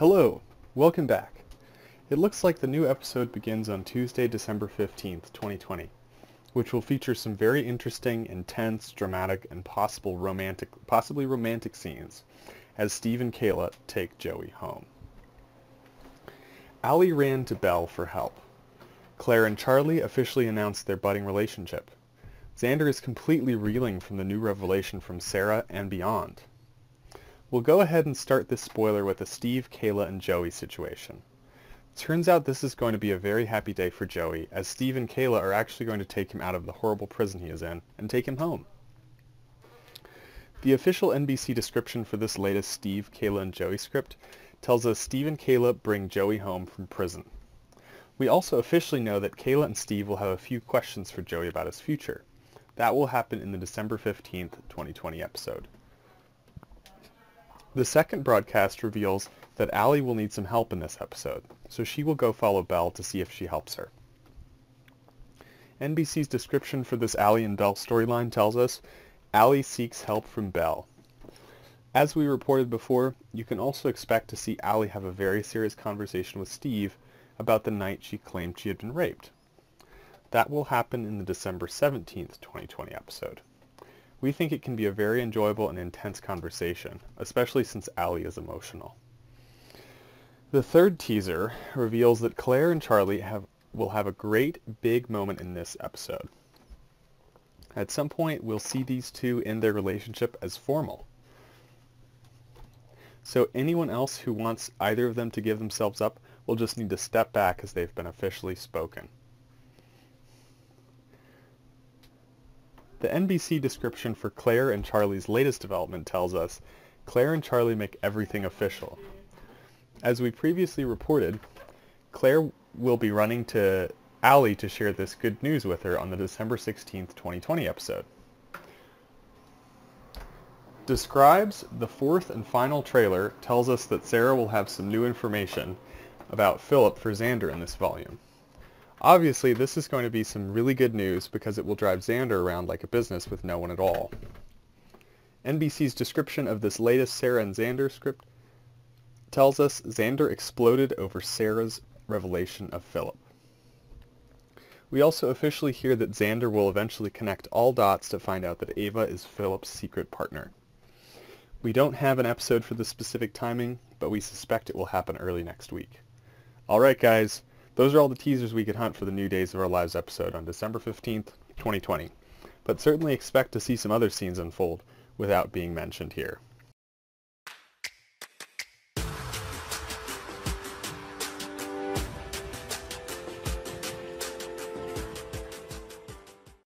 Hello, welcome back. It looks like the new episode begins on Tuesday, December 15th, 2020, which will feature some very interesting, intense, dramatic, and possible romantic, possibly romantic scenes as Steve and Kayla take Joey home. Allie ran to Belle for help. Claire and Charlie officially announced their budding relationship. Xander is completely reeling from the new revelation from Sarah and beyond. We'll go ahead and start this spoiler with a Steve, Kayla, and Joey situation. Turns out this is going to be a very happy day for Joey, as Steve and Kayla are actually going to take him out of the horrible prison he is in and take him home. The official NBC description for this latest Steve, Kayla, and Joey script tells us Steve and Kayla bring Joey home from prison. We also officially know that Kayla and Steve will have a few questions for Joey about his future. That will happen in the December 15th, 2020 episode. The second broadcast reveals that Allie will need some help in this episode, so she will go follow Belle to see if she helps her. NBC's description for this Allie and Belle storyline tells us Allie seeks help from Belle. As we reported before, you can also expect to see Allie have a very serious conversation with Steve about the night she claimed she had been raped. That will happen in the December 17th, 2020 episode. We think it can be a very enjoyable and intense conversation, especially since Allie is emotional. The third teaser reveals that Claire and Charlie have, will have a great big moment in this episode. At some point, we'll see these two end their relationship as formal. So anyone else who wants either of them to give themselves up will just need to step back as they've been officially spoken. The NBC description for Claire and Charlie's latest development tells us Claire and Charlie make everything official. As we previously reported, Claire will be running to Allie to share this good news with her on the December 16th, 2020 episode. Describes the fourth and final trailer tells us that Sarah will have some new information about Philip for Xander in this volume. Obviously, this is going to be some really good news because it will drive Xander around like a business with no one at all. NBC's description of this latest Sarah and Xander script tells us Xander exploded over Sarah's revelation of Philip. We also officially hear that Xander will eventually connect all dots to find out that Ava is Philip's secret partner. We don't have an episode for the specific timing, but we suspect it will happen early next week. Alright guys, those are all the teasers we could hunt for the New Days of Our Lives episode on December 15th, 2020, but certainly expect to see some other scenes unfold without being mentioned here.